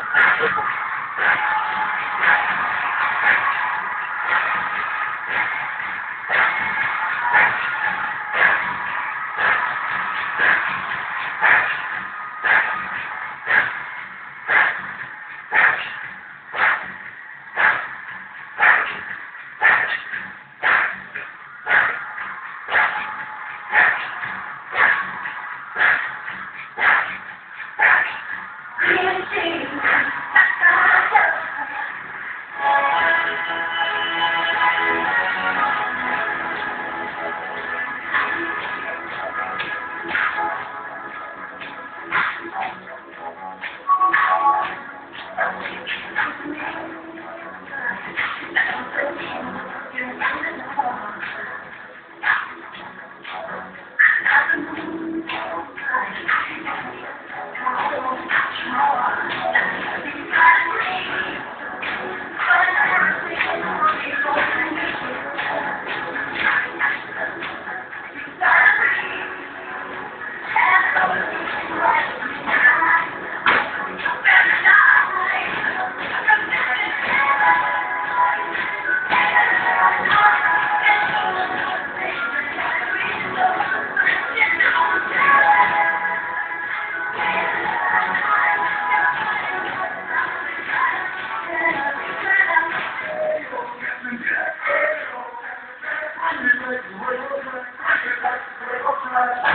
dito. Thank you.